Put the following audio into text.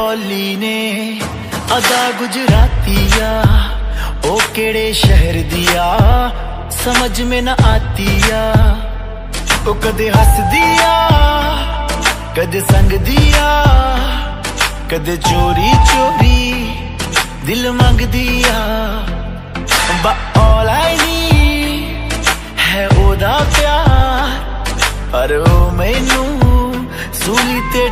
ਬੋਲੀ ਨੇ ਅਦਾ ਗੁਜਰਾਤੀਆ ਉਹ ਕਿਹੜੇ ਸ਼ਹਿਰ ਦੀਆ ਸਮਝ ਮੇ ਨਾ ਆਤੀਆ ਉਹ ਕਦੇ ਹੱਸਦੀ ਆ ਕਦੇ ਸੰਗਦੀ ਆ ਕਦੇ ਚੋਰੀ ਚੋਰੀ ਦਿਲ ਮੰਗਦੀ ਆ ਬਾ ਆਲ ਆਈ ਨੀ ਹੈ ਉਹਦਾ ਪਿਆਰ ਪਰ ਉਹ ਮੈਨੂੰ ਸੂਲੀ ਤੇ